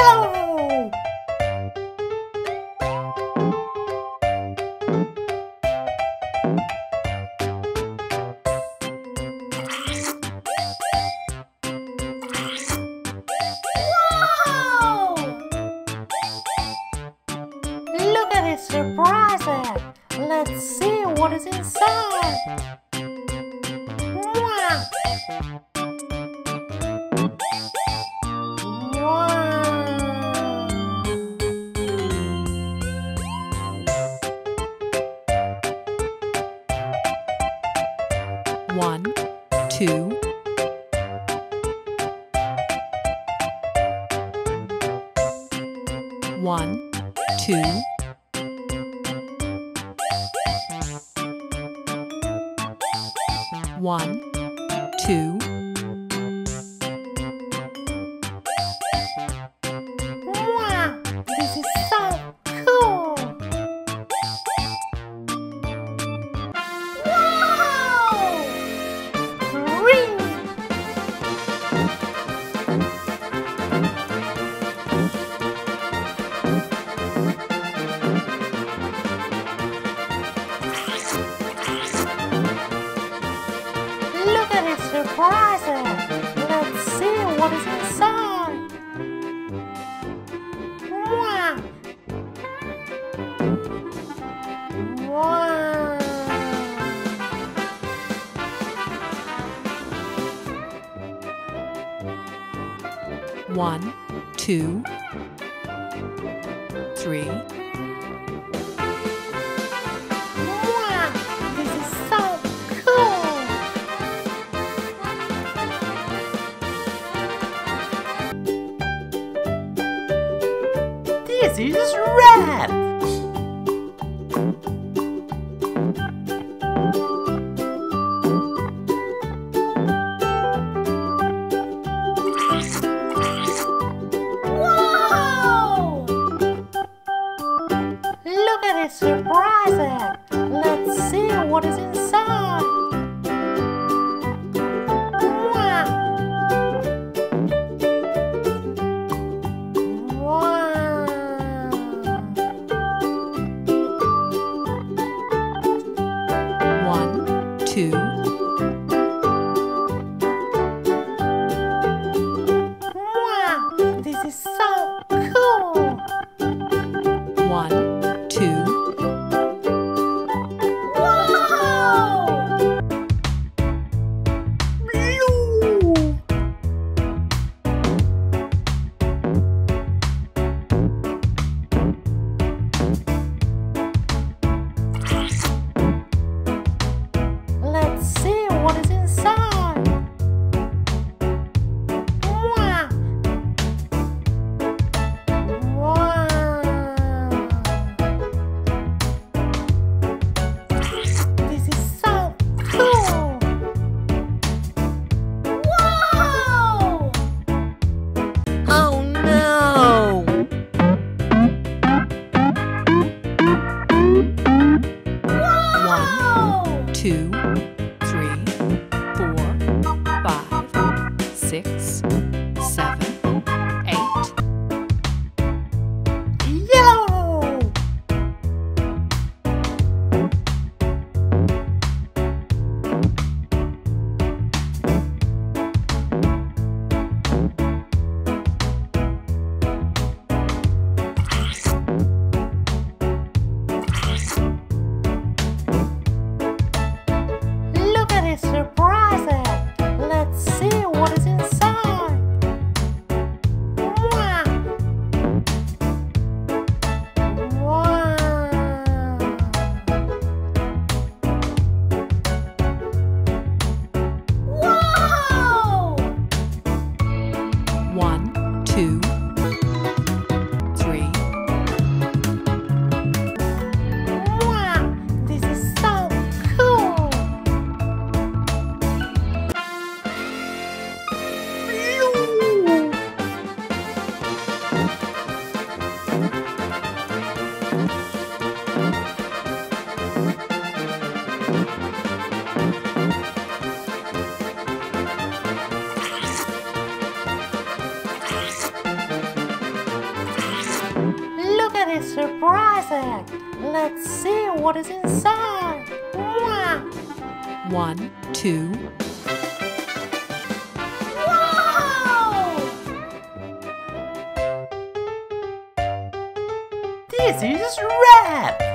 Yellow! This is red! surprising. Let's see what is inside. Mwah! One, two. Wow! This is red!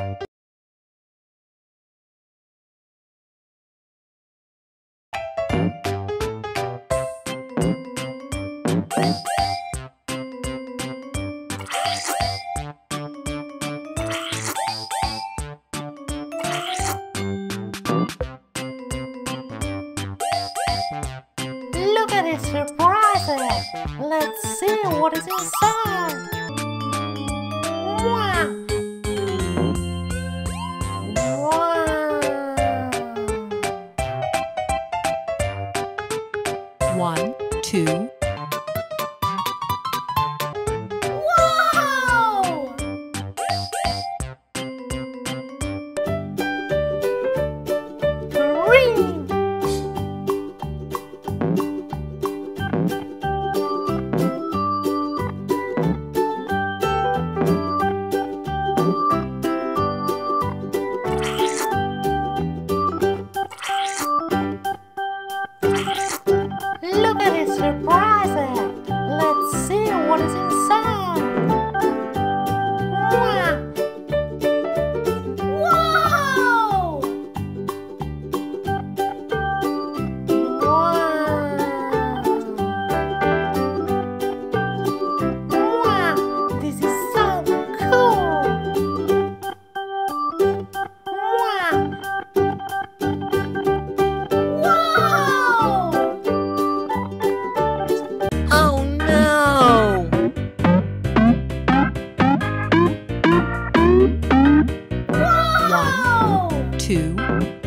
to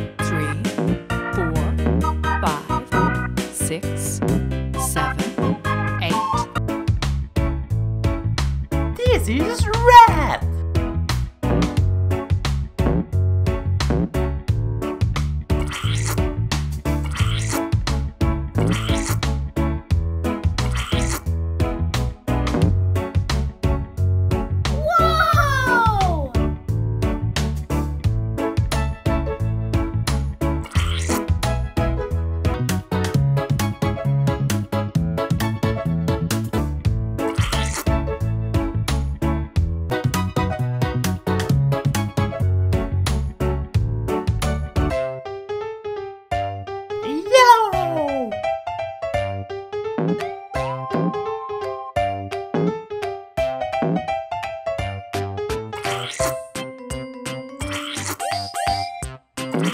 Look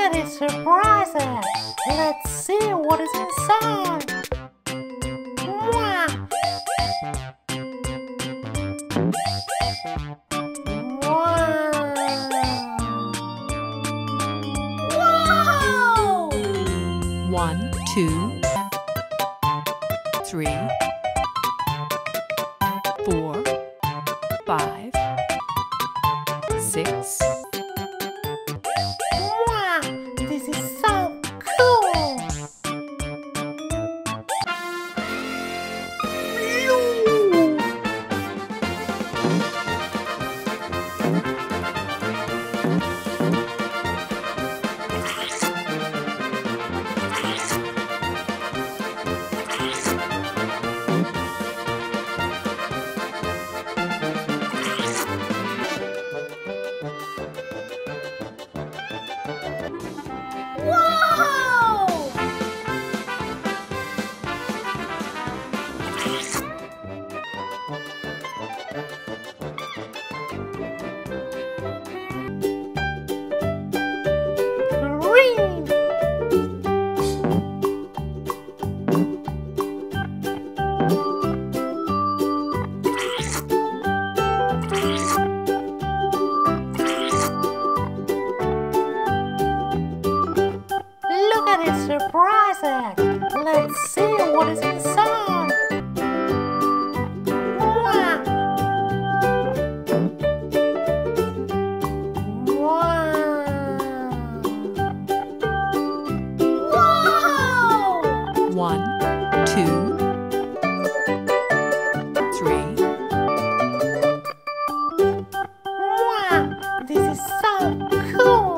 at these surprises! Let's see what is inside! cool.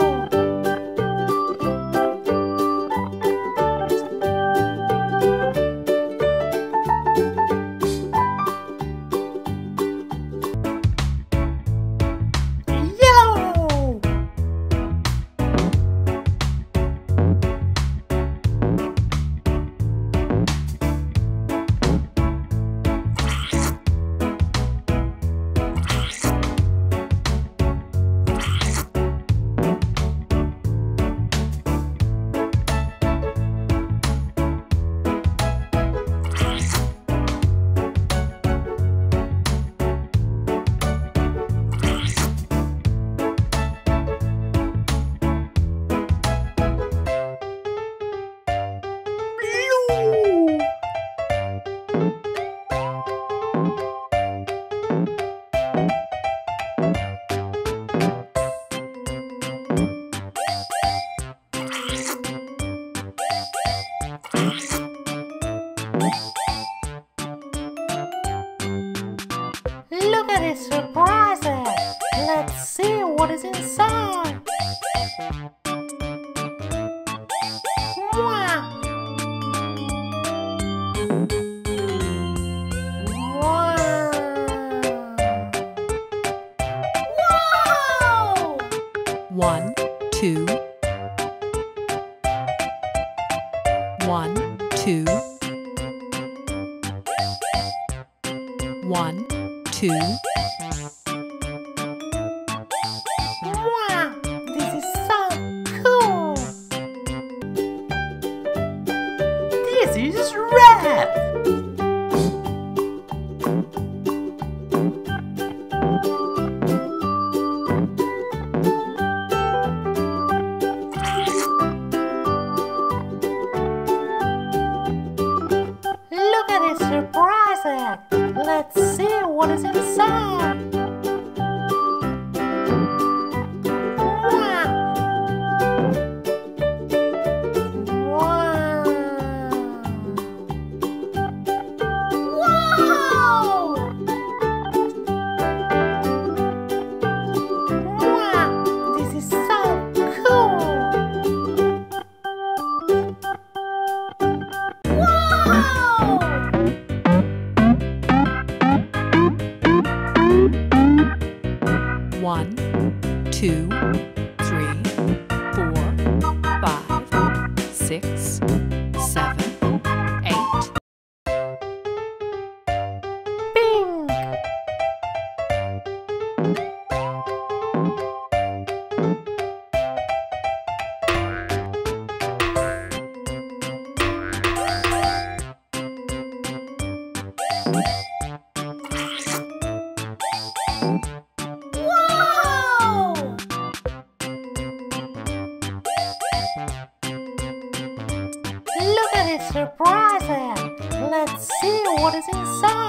What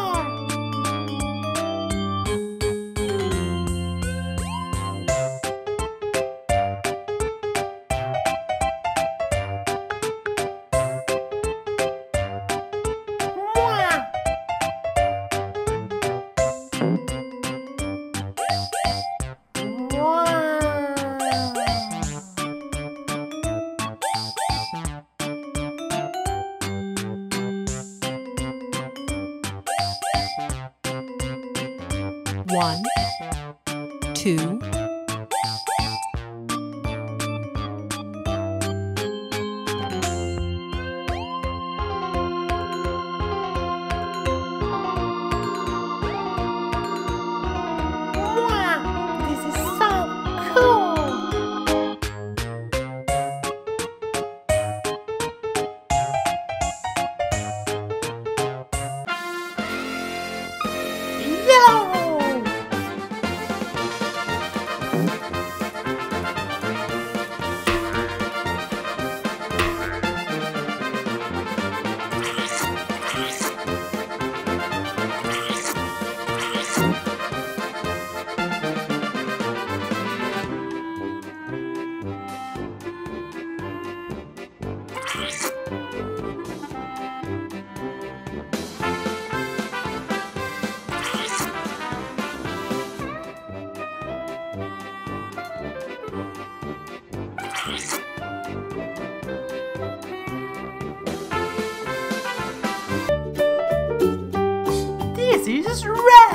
This is red.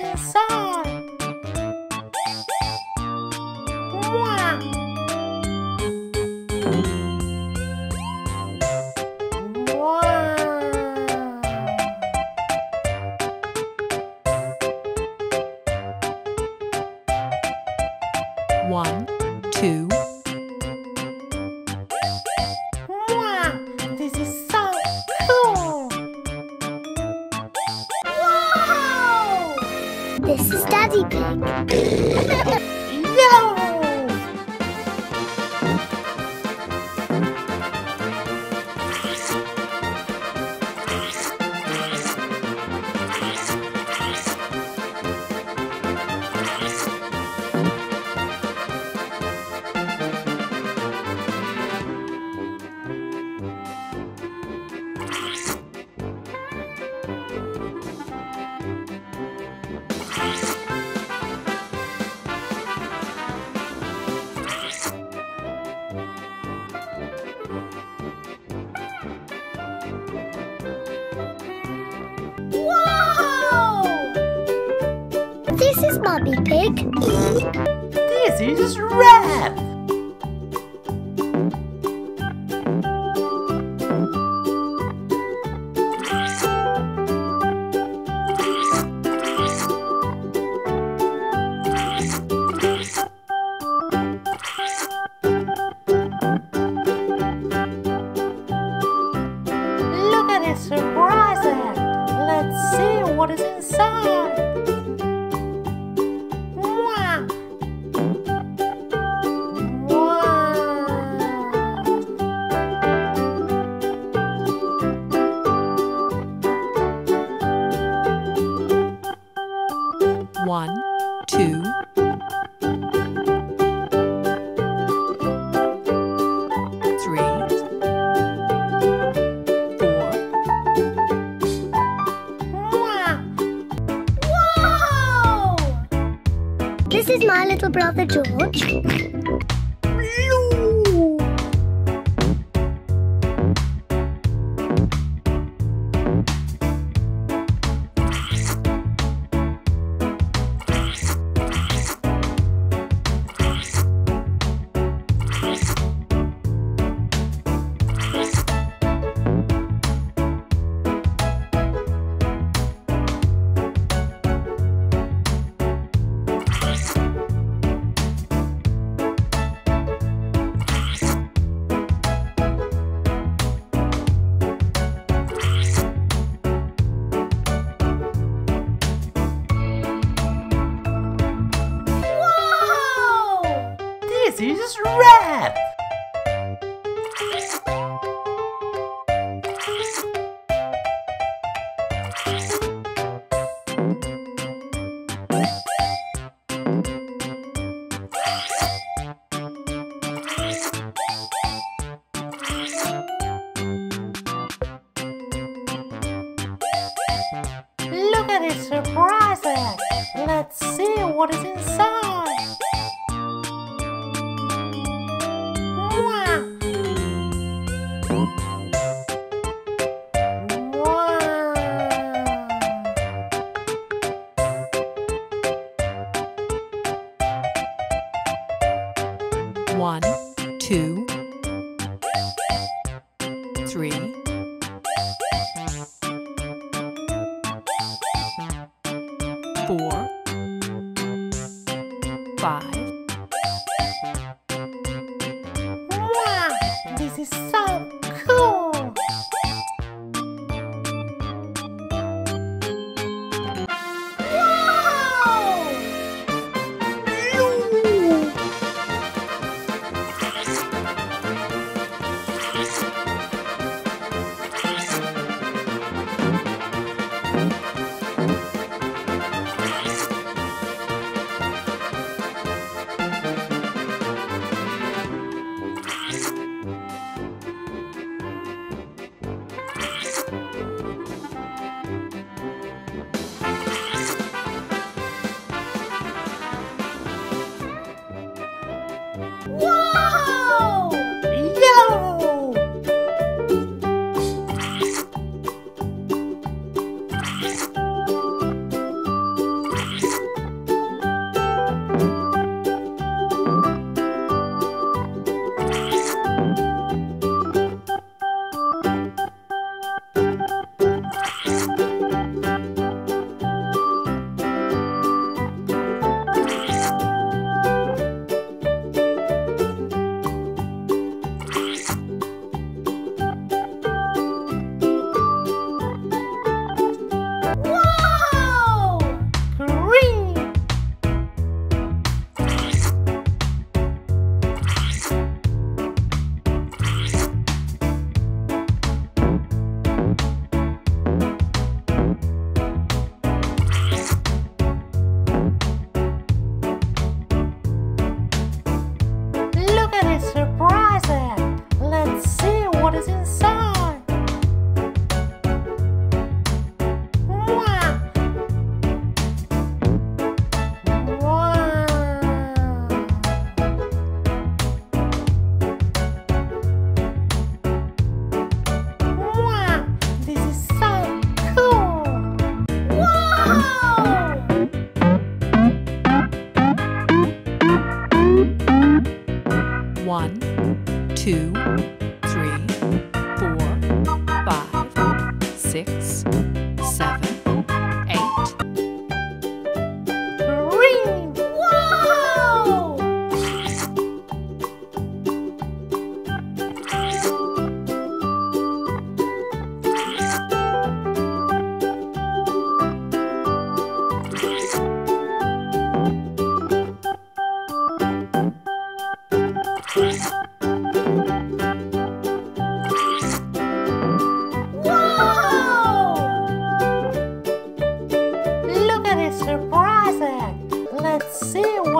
What is This is red.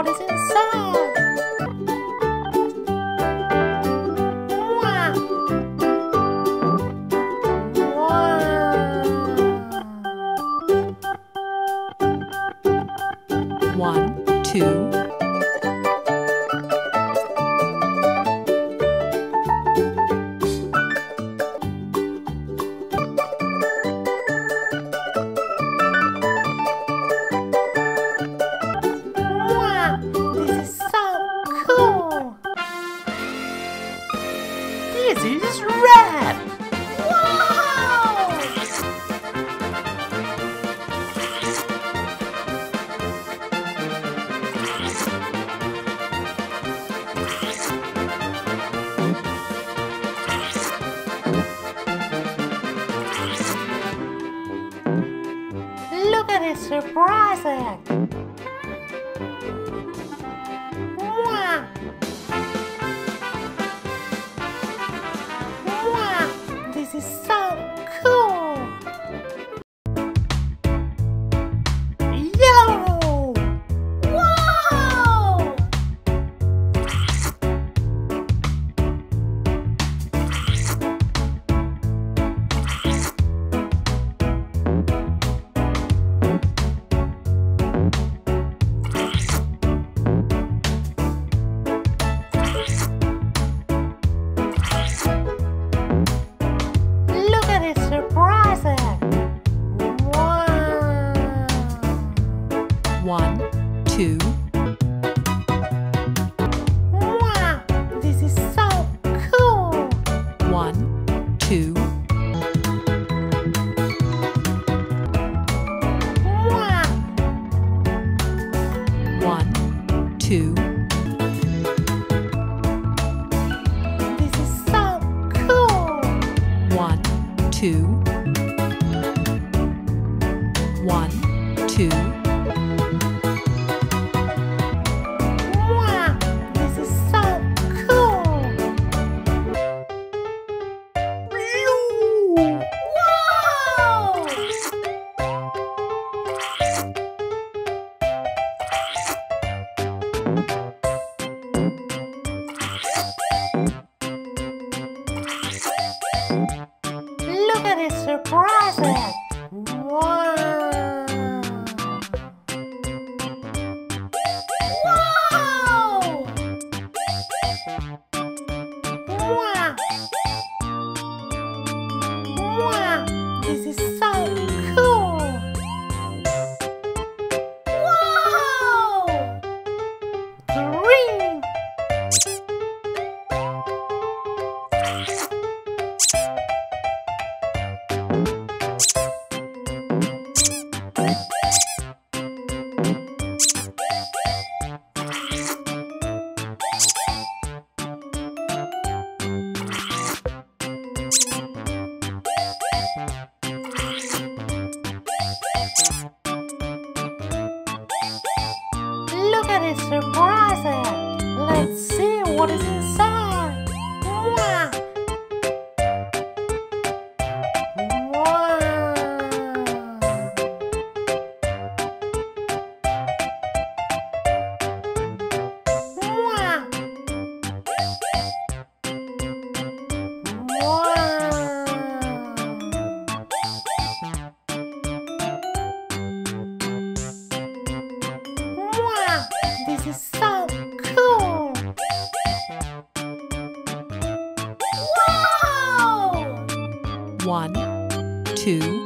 what is inside. Look at this surprise! two. two.